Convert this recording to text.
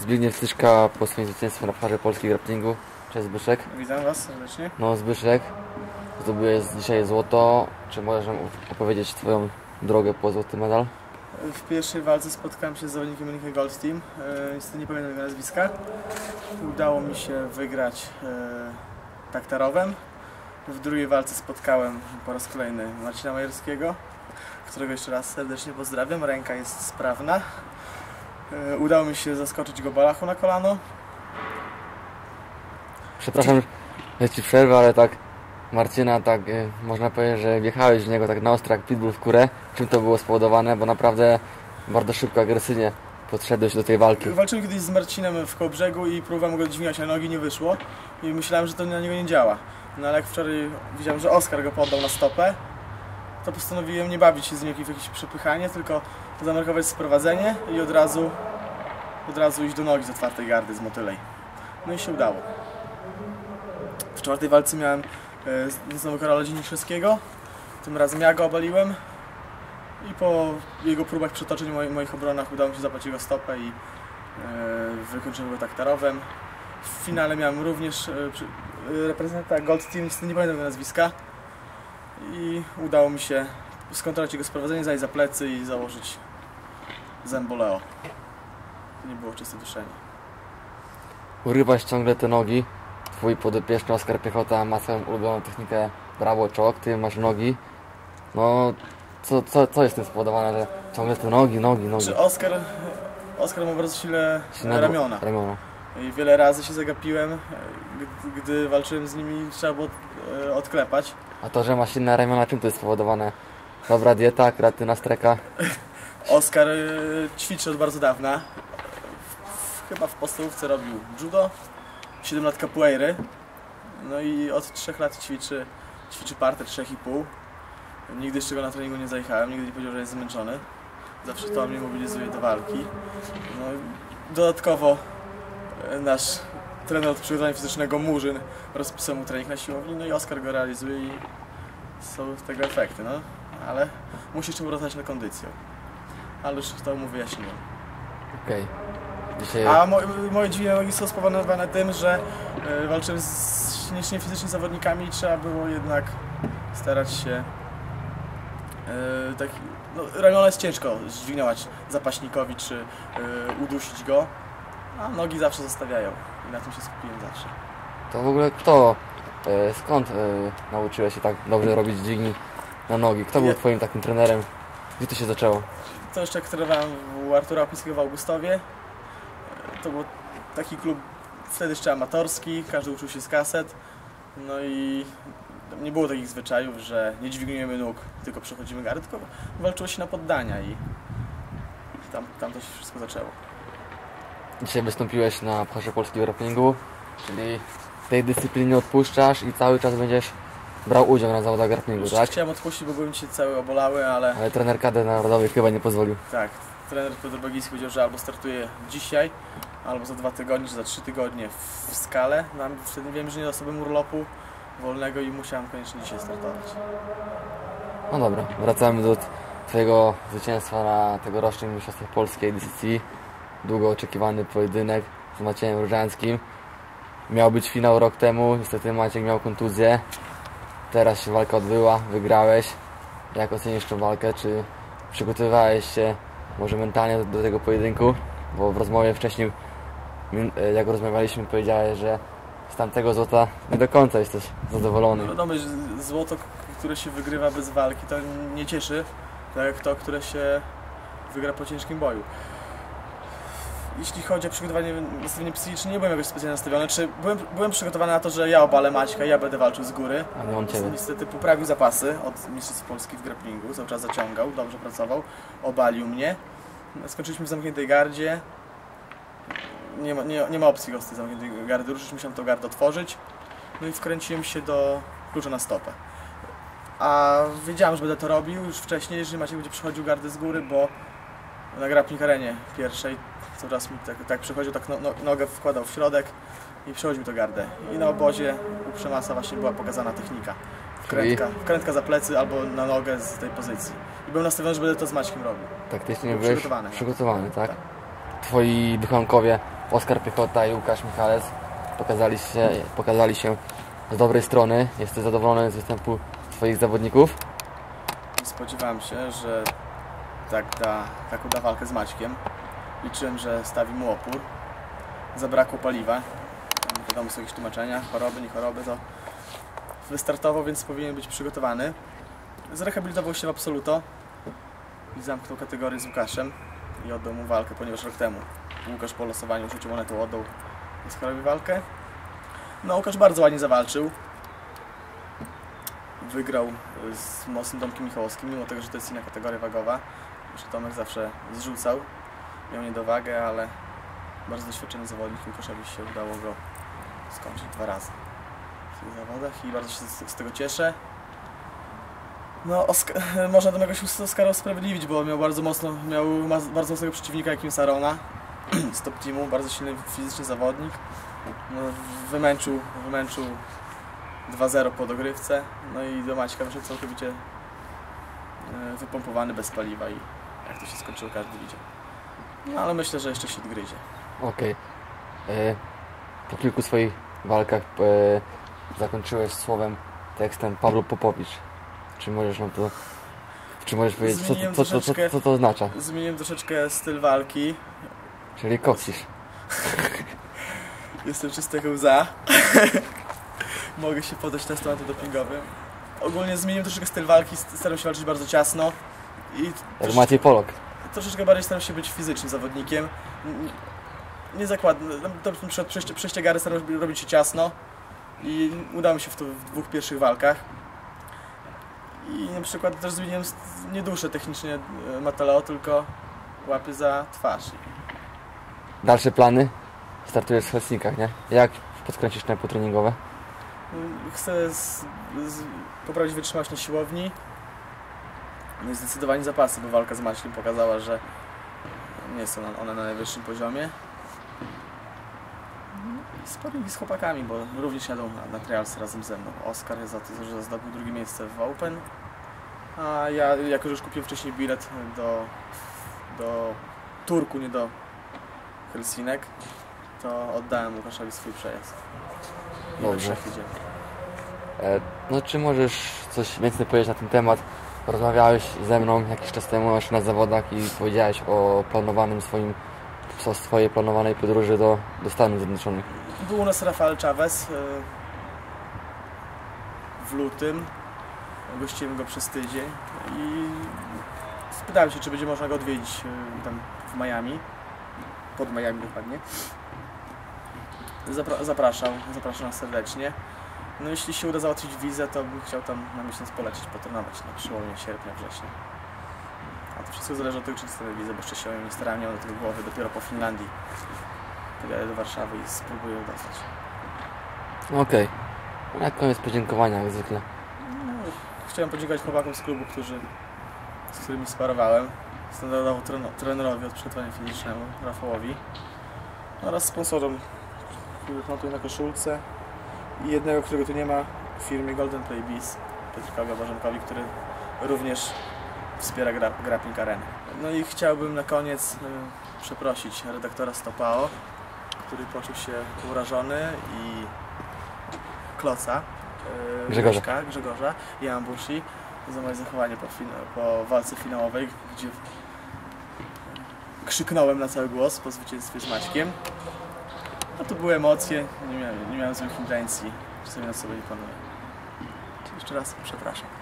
Zbigniew Styszka po swoim zwycięstwie na Parze Polskiej Grapplingu. Cześć Zbyszek. Witam Was serdecznie. No Zbyszek, zdobyłeś dzisiaj złoto. Czy możesz nam opowiedzieć Twoją drogę po złoty medal? W pierwszej walce spotkałem się z zawodnikiem Monique Goldsteam. E, Niestety nie pamiętam jego nazwiska. Udało mi się wygrać e, taktarowem. W drugiej walce spotkałem po raz kolejny Marcina Majerskiego, którego jeszcze raz serdecznie pozdrawiam. Ręka jest sprawna. E, Udało mi się zaskoczyć go balachu na kolano. Przepraszam, że Ci przerwę, ale tak Marcina, tak y, można powiedzieć, że wjechałeś w niego tak na ostro jak pitbull w kurę. Czym to było spowodowane? Bo naprawdę bardzo szybko, agresywnie podszedłeś do tej walki. Walczyłem kiedyś z Marcinem w Kołbrzegu i próbowałem go dźwigać na nogi, nie wyszło. I myślałem, że to na niego nie działa. No ale jak wczoraj widziałem, że Oskar go poddał na stopę, to postanowiłem nie bawić się z nim w jakieś przepychanie, tylko zamarkować sprowadzenie i od razu, od razu iść do nogi z otwartej gardy, z motylej. No i się udało. W czwartej walce miałem e, znowu Karola Dzienniczewskiego. Tym razem ja go obaliłem. I po jego próbach przetoczeń moich, moich obronach udało mi się zapać jego stopę i e, wykończyłem go taktarowem. W finale miałem również e, e, reprezentanta Gold Team, nie pamiętam jego nazwiska. I udało mi się skontrolować jego sprowadzenie, zajść za plecy i założyć Zemboleo. To nie było czyste duszenie. Urywasz ciągle te nogi. Twój podopieczny Oskar Piechota ma swoją ulubioną technikę brawo czok, Ty masz nogi. No, co, co, co jest tym spowodowane, że ciągle te nogi, nogi, nogi? Czy Oskar, Oskar ma bardzo silne Silne ramiona. Ramiona. I wiele razy się zagapiłem, gdy, gdy walczyłem z nimi, trzeba było e, odklepać. A to, że ma silne ramiona, czym to jest spowodowane? Dobra dieta, kreatyna, streka. Oskar e, ćwiczy od bardzo dawna. Chyba w podstawówce robił judo, 7 lat capoeiry. No i od 3 lat ćwiczy, ćwiczy parter 3,5. Nigdy jeszcze go na treningu nie zajechałem, nigdy nie powiedział, że jest zmęczony. Zawsze to mnie mobilizuje do walki. No, dodatkowo e, nasz trener od przygotowania fizycznego Murzyn rozpisał mu trening na siłowni, no i Oskar go realizuje i są tego efekty, no. Ale musi jeszcze wracać na kondycję. Ale już to mu wyjaśniłem. Okej. Dzisiaj... A mo moje dziwne nogi są spowodowane tym, że e, walczyłem z silniejszymi fizycznie zawodnikami i trzeba było jednak starać się e, tak, no, ramiona jest ciężko dźwignąć zapaśnikowi czy e, udusić go, a nogi zawsze zostawiają i na tym się skupiłem zawsze. To w ogóle kto, e, skąd e, nauczyłeś się tak dobrze robić dźwigni na nogi? Kto był twoim takim trenerem? Gdzie to się zaczęło? To jeszcze trenowałem u Artura Opińskiego w Augustowie. To był taki klub wtedy jeszcze amatorski, każdy uczył się z kaset. No i nie było takich zwyczajów, że nie dźwigniemy nóg, tylko przechodzimy gary, tylko walczyło się na poddania i tam, tam to się wszystko zaczęło. Dzisiaj wystąpiłeś na Pucharze Polskiego Grapplingu, czyli tej dyscypliny odpuszczasz i cały czas będziesz brał udział na zawodach Już tak? Chciałem odpuścić, bo były mi się całe obolały, ale Ale trener kadry narodowy chyba nie pozwolił. tak, trener Piotr Bagicki powiedział, że albo startuje dzisiaj, albo za dwa tygodnie, czy za trzy tygodnie w skale. No, wtedy wiem, że nie dostałbym urlopu wolnego i musiałem koniecznie dzisiaj startować. No dobra, wracamy do twojego zwycięstwa na tegorocznym Mistrzostwach Polskiej DCC. Długo oczekiwany pojedynek z Maciejem Różańskim. Miał być finał rok temu, niestety Maciek miał kontuzję. Teraz się walka odbyła, wygrałeś. Jak ocenisz tą walkę? Czy przygotowywałeś się może mentalnie do, tego pojedynku? Bo w rozmowie wcześniej, e, jak rozmawialiśmy, powiedziałeś, że z tamtego złota nie do końca jesteś zadowolony. Wiadomo, że złoto, które się wygrywa bez walki, to nie cieszy, tak jak to, które się wygra po ciężkim boju. Jeśli chodzi o przygotowanie nastawienie psychiczne, nie byłem jakoś specjalnie nastawiony. Czy byłem, byłem przygotowany na to, że ja obalę Maćka, ja będę walczył z góry. A nie on ciebie. Niestety poprawił zapasy od Mistrzostw Polski w grapplingu, cały czas zaciągał, dobrze pracował, obalił mnie. Skończyliśmy w zamkniętej gardzie. Nie ma, nie, nie ma opcji go z tej zamkniętej gardy ruszyć, musiałem tą gardę otworzyć. No i wkręciłem się do klucza na stopę. A wiedziałem, że będę to robił już wcześniej, że Maciek będzie przychodził gardy z góry, bo na grappling arenie pierwszej cały czas mi tak, tak przychodził, tak no, no, nogę wkładał w środek i przychodził to gardę. I na obozie u Przemasa właśnie była pokazana technika. Wkrętka, wkrętka za plecy albo na nogę z tej pozycji. I byłem nastawiony, że będę to z Maćkiem robił. Taktycznie Był byłeś przygotowany. przygotowany, tak? Tak. Twoi dychankowie Oskar Piechota i Łukasz Michalec pokazali się, pokazali się z dobrej strony. Jesteś zadowolony z występu swoich zawodników? Spodziewałem się, że tak da, tak uda walkę z Maćkiem. Liczyłem, że stawi mu opór. Zabrakło paliwa. Wiadomo są jakieś tłumaczenia, choroby, nie choroby, to wystartował, więc powinien być przygotowany. Zrehabilitował się w absoluto i zamknął kategorię z Łukaszem i oddał mu walkę, ponieważ rok temu Łukasz po losowaniu rzucił monetą, oddał Oskarowi walkę. No Łukasz bardzo ładnie zawalczył. Wygrał z mocnym Domkiem Michałowskim, mimo tego, że to jest inna kategoria wagowa. Że Tomek zawsze zrzucał, miał niedowagę, ale bardzo doświadczony zawodnik. Łukaszowi się udało go skończyć dwa razy w tych zawodach i bardzo się z, z tego cieszę. No, można tam jakoś Oskara usprawiedliwić, bo miał bardzo mocno, miał bardzo mocnego przeciwnika, jakim Sarona z top teamu, bardzo silny fizycznie zawodnik. No, wymęczył, wymęczył 2-0 po dogrywce, no i do Maćka wyszedł całkowicie e, wypompowany bez paliwa i jak to się skończyło każdy widział. No ale myślę, że jeszcze się odgryzie. Okej. E, Po kilku swoich walkach e, zakończyłeś słowem, tekstem Pawlo Popowicz. Czy możesz nam to... Czy możesz powiedzieć, co, co, co, co, co to oznacza? Zmieniłem troszeczkę styl walki, Czyli koksisz. jestem czystego łza. Mogę się podać testom antydopingowym. Ogólnie zmieniłem troszeczkę styl walki, st- staram się walczyć bardzo ciasno i Jak Maciej Polok. Troszeczkę bardziej staram się być fizycznym zawodnikiem. Nie zakładam, to na przykład przeście, prześciegary staram się robić się ciasno i udało mi się w to w dwóch pierwszych walkach. I na przykład też zmieniłem, nie duszę technicznie e, Mataleo, tylko łapię za twarz. Dalsze plany? Startujesz w Helsinkach, nie? Jak podkręcisz tempo treningowe? Chcę z, z, poprawić wytrzymałość na siłowni. No i zdecydowanie zapasy, bo walka z Maślem pokazała, że nie są one na najwyższym poziomie. I sparingi z chłopakami, bo również jadą na, na trials razem ze mną. Oskar jest za to, że zdobył drugie miejsce w Open. A ja, jako że już kupiłem wcześniej bilet do, do Turku, nie do Helsinek, to oddałem Łukaszowi swój przejazd. I Dobrze. E, No czy możesz coś więcej powiedzieć na ten temat? Rozmawiałeś ze mną jakiś czas temu jeszcze na zawodach i powiedziałeś o planowanym swoim, o swojej planowanej podróży do, do Stanów Zjednoczonych. Był u nas Rafael Chavez y, w lutym. Gościłem go przez tydzień i spytałem się, czy będzie można go odwiedzić y, tam w Miami. Pod Miami dokładnie. Zapraszam nas serdecznie. No jeśli się uda załatwić wizę, to bym chciał tam na miesiąc polecieć, potrenować na przełomie sierpnia, września. A to wszystko zależy od tego, czy dostanę wizę, bo jeszcze się nie starałem, nie mam do tego głowy dopiero po Finlandii. Pojadę do Warszawy i spróbuję dostać. Okej. Na koniec podziękowania jak zwykle. No, chciałem podziękować chłopakom z klubu, którzy, z którymi sparowałem. Standardowo treno- trenerowi od przygotowania fizycznemu, Rafałowi. Oraz sponsorom, których notuję na koszulce. I jednego, którego tu nie ma, w firmie Golden Play Bees, Piotrkowi Bożenkowi, który również wspiera gra, Grappling Arena. No i chciałbym na koniec y, przeprosić redaktora Stopao, który poczuł się urażony i kloca. y, Grzegorza. Grzegorza i Ambushi za moje zachowanie po, po walce finałowej, gdzie krzyknąłem na cały głos po zwycięstwie z Maćkiem. No to były emocje, nie miałem, nie miałem złych intencji, czasami na sobie nie panuję. Jeszcze raz przepraszam.